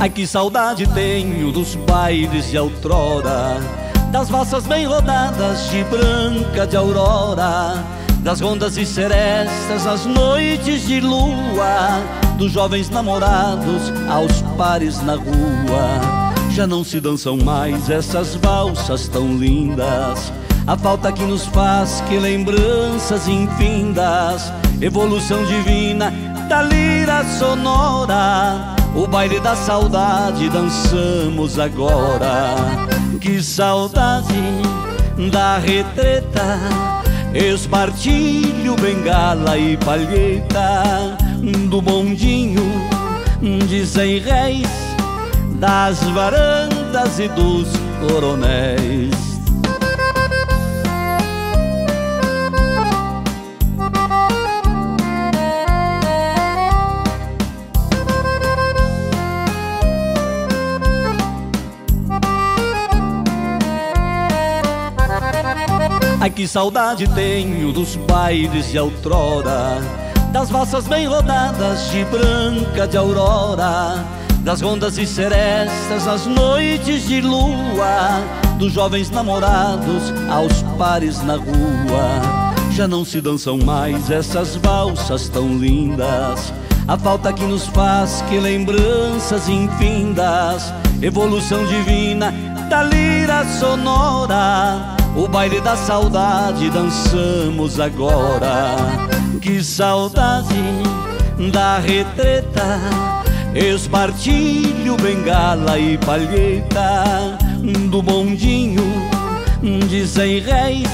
Ai que saudade tenho dos bailes de outrora Das valsas bem rodadas de branca de aurora Das rondas e serestas nas noites de lua Dos jovens namorados aos pares na rua. Já não se dançam mais essas valsas tão lindas a falta que nos faz que lembranças infindas Evolução divina da lira sonora O baile da saudade dançamos agora. Que saudade da retreta Espartilho, bengala e palheta Do bondinho de cem réis Das varandas e dos coronéis Ai que saudade tenho dos bailes de outrora Das valsas bem rodadas de branca de aurora Das rondas e serestas nas noites de lua Dos jovens namorados aos pares na rua. Já não se dançam mais essas valsas tão lindas A falta que nos faz que lembranças infindas Evolução divina da lira sonora o baile da saudade dançamos agora. Que saudade da retreta Espartilho, bengala e palheta Do bondinho de cem réis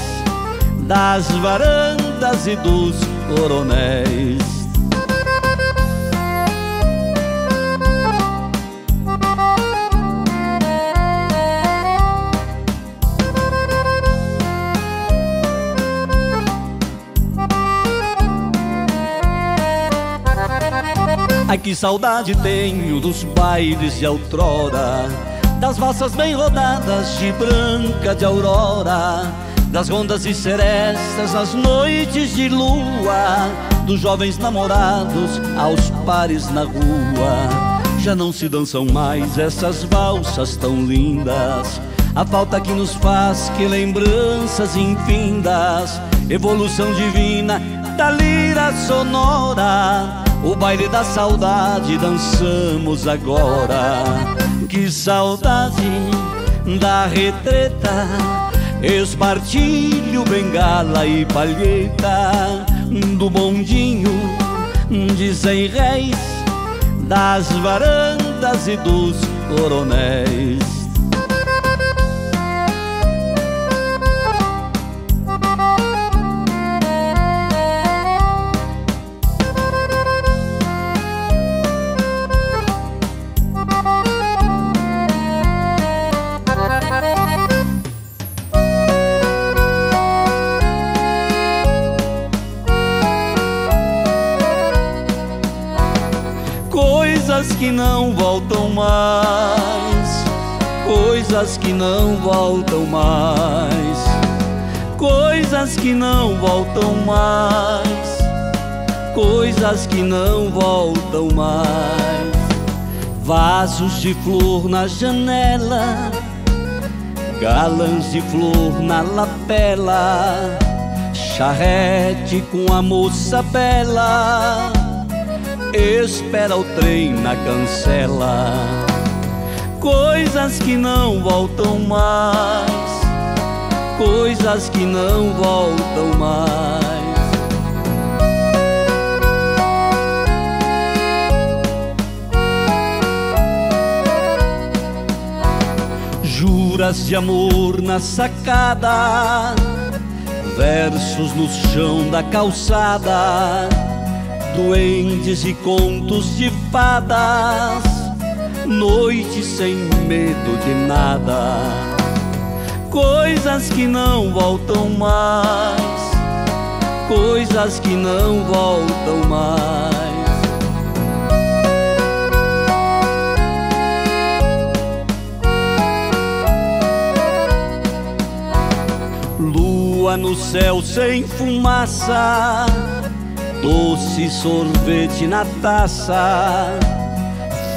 Das varandas e dos coronéis que saudade tenho dos bailes de outrora Das valsas bem rodadas de branca de aurora Das rondas e serestas nas noites de lua Dos jovens namorados aos pares na rua. Já não se dançam mais essas valsas tão lindas A falta que nos faz que lembranças infindas Evolução divina da lira sonora o baile da saudade dançamos agora. Que saudade da retreta Espartilho, bengala e palheta. Do bondinho de cem réis Das varandas e dos coronéis coisas que não voltam mais, coisas que não voltam mais, coisas que não voltam mais, coisas que não voltam mais. Vasos de flor na janela, galãs de flor na lapela, charrete com a moça bela espera o trem na cancela. Coisas que não voltam mais, coisas que não voltam mais. Juras de amor na sacada, versos no chão da calçada duendes e contos de fadas, noite sem medo de nada, coisas que não voltam mais, coisas que não voltam mais. Lua no céu sem fumaça Doce sorvete na taça,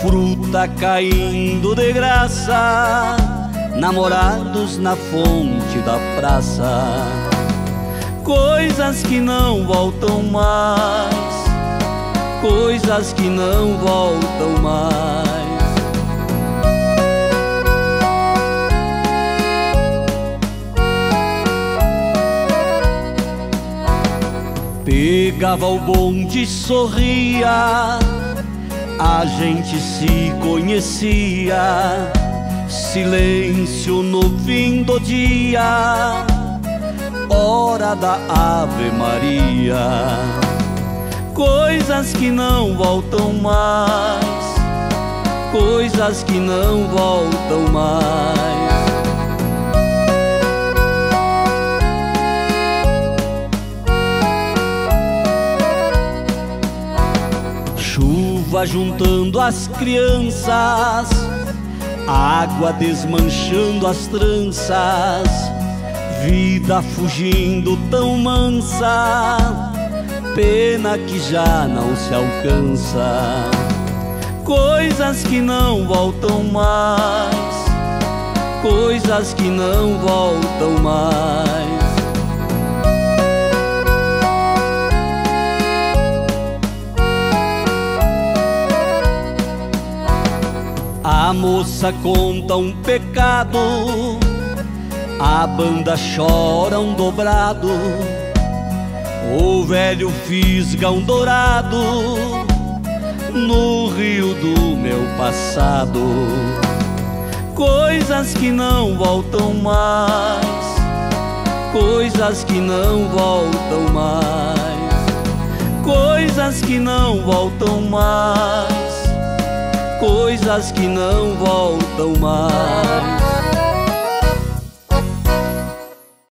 fruta caindo de graça, namorados na fonte da praça, coisas que não voltam mais, coisas que não voltam mais. Pegava o bonde sorria a gente se conhecia. Silêncio no fim do dia, hora da Ave Maria. Coisas que não voltam mais, coisas que não voltam mais. Chuva juntando as crianças, água desmanchando as tranças, vida fugindo tão mansa, pena que já não se alcança. Coisas que não voltam mais, coisas que não voltam mais. A moça conta um pecado, a banda chora um dobrado, o velho fisga um dourado no rio do meu passado. Coisas que não voltam mais, coisas que não voltam mais, coisas que não voltam mais coisas que não voltam mais.